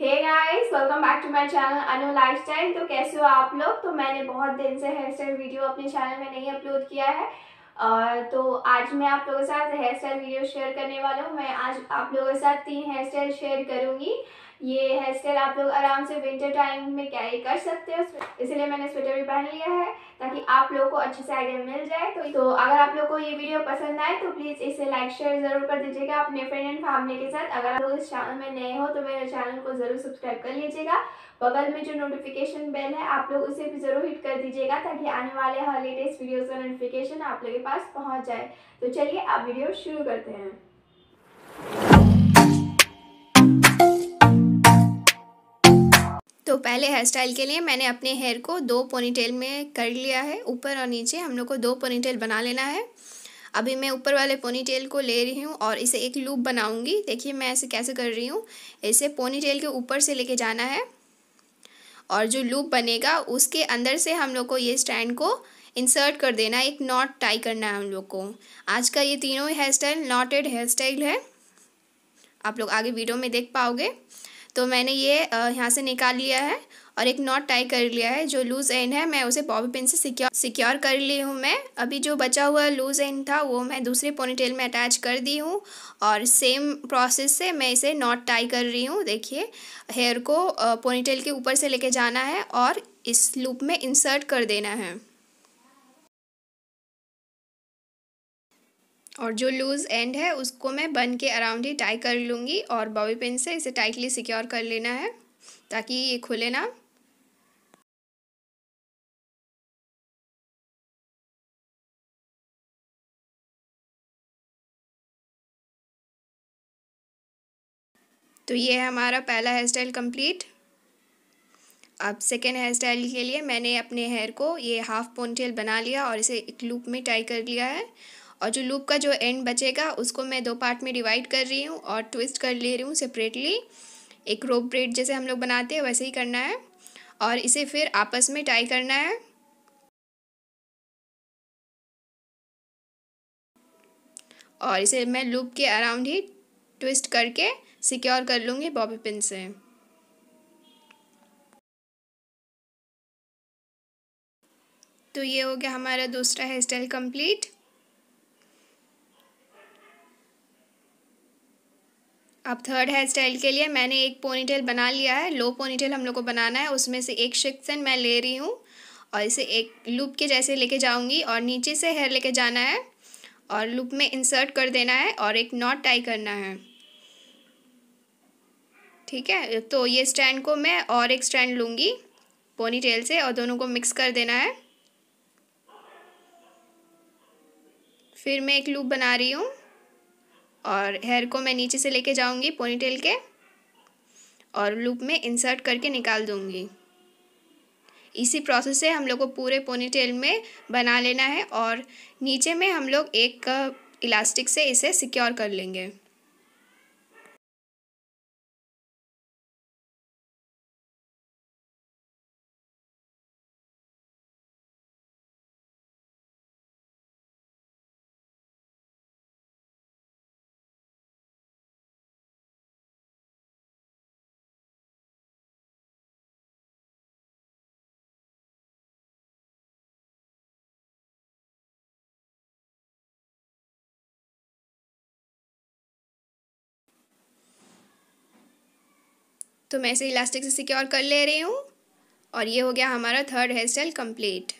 Hey guys welcome back to my channel Anu lifestyle तो कैसे हो आप लोग? तो मैंने बहुत दिन से हेयर स्टाइल वीडियो अपने चैनल में नहीं अपलोड किया है। और तो आज मैं आप लोगों के साथ हेयर स्टाइल वीडियो शेयर करने वाला हूँ। मैं आज आप लोगों के साथ तीन हेयर स्टाइल शेयर करूँगी। ये हेयर स्टाइल आप लोग आराम से विंटर टाइम में कैरी कर सकते हो इसलिए मैंने स्वेटर भी पहन लिया है ताकि आप लोगों को अच्छे से आइडिया मिल जाए। तो, तो अगर आप लोग को ये वीडियो पसंद आए तो प्लीज़ इसे लाइक शेयर ज़रूर कर दीजिएगा अपने फ्रेंड एंड फैमिली के साथ। अगर आप लोग इस चैनल में नए हो तो मेरे चैनल को ज़रूर सब्सक्राइब कर लीजिएगा। बगल में जो नोटिफिकेशन बेल है आप लोग उसे भी ज़रूर हिट कर दीजिएगा ताकि आने वाले हर लेटेस्ट वीडियोज़ का नोटिफिकेशन आप लोग के पास पहुँच जाए। तो चलिए आप वीडियो शुरू करते हैं। तो पहले हेयर स्टाइल के लिए मैंने अपने हेयर को दो पोनीटेल में कर लिया है, ऊपर और नीचे। हम लोग को दो पोनीटेल बना लेना है। अभी मैं ऊपर वाले पोनीटेल को ले रही हूँ और इसे एक लूप बनाऊँगी। देखिए मैं ऐसे कैसे कर रही हूँ। इसे पोनीटेल के ऊपर से लेके जाना है। और जो लूप बनेगा, उसके अंदर से हम लोग को ये स्टैंड को इंसर्ट कर देना एक नॉट टाई करना है हम लोग को। आज का ये तीनों hair style knotted hair style है। आप लोग आगे वीडियो में देख पाओगे। तो मैंने ये यहाँ से निकाल लिया है और एक नॉट टाई कर लिया है, जो लूज़ एंड है, मैं उसे बॉबी पिन से सिक्योर सिक्योर कर ली हूँ मैं। अभी जो बचा हुआ लूज़ एंड था, वो मैं दूसरे पोनीटेल में अटैच कर दी हूँ और सेम प्रोसेस से मैं इसे नॉट टाई कर रही हूँ। देखिए हेयर को पोनीटेल के ऊपर से लेके जाना है और इस लूप में इंसर्ट कर देना है। और जो लूज़ एंड है, उसको मैं बन के अराउंड ही टाई कर लूँगी और बॉबी पिन से इसे टाइटली सिक्योर कर लेना है, ताकि ये खुले ना। तो ये है हमारा पहला हेयर स्टाइल कंप्लीट अब सेकेंड हेयर स्टाइल के लिए मैंने अपने हेयर को ये हाफ़ पोनटेल बना लिया और इसे एक लूप में टाई कर लिया है। और जो लूप का जो एंड बचेगा, उसको मैं दो पार्ट में डिवाइड कर रही हूँ और ट्विस्ट कर ले रही हूँ सेपरेटली एक रोप ब्रेड जैसे हम लोग बनाते हैं, वैसे ही करना है। और इसे फिर आपस में टाई करना है। और इसे मैं लूप के अराउंड ही ट्विस्ट करके सिक्योर कर लूँगी बॉबी पिन से। तो ये हो गया हमारा दूसरा हेयर स्टाइल कंप्लीट अब थर्ड हेयर स्टाइल के लिए मैंने एक पोनीटेल बना लिया है। लो पोनीटेल हम लोग को बनाना है। उसमें से एक सेक्शन मैं ले रही हूँ और इसे एक लूप के जैसे लेके जाऊँगी और नीचे से हेयर लेके जाना है और लूप में इंसर्ट कर देना है और एक नॉट टाई करना है। ठीक है? तो ये स्टैंड को मैं और एक स्टैंड लूँगी पोनी टेल से और दोनों को मिक्स कर देना है। फिर मैं एक लूप बना रही हूँ। और हेयर को मैं नीचे से लेके जाऊँगी पोनीटेल के और लूप में इंसर्ट करके निकाल दूँगी। इसी प्रोसेस से हम लोग को पूरे पोनीटेल में बना लेना है और नीचे में हम लोग एक इलास्टिक से इसे सिक्योर कर लेंगे। तो मैं इसे इलास्टिक से सिक्योर कर ले रही हूँ और ये हो गया हमारा थर्ड हेयर स्टाइल कंप्लीट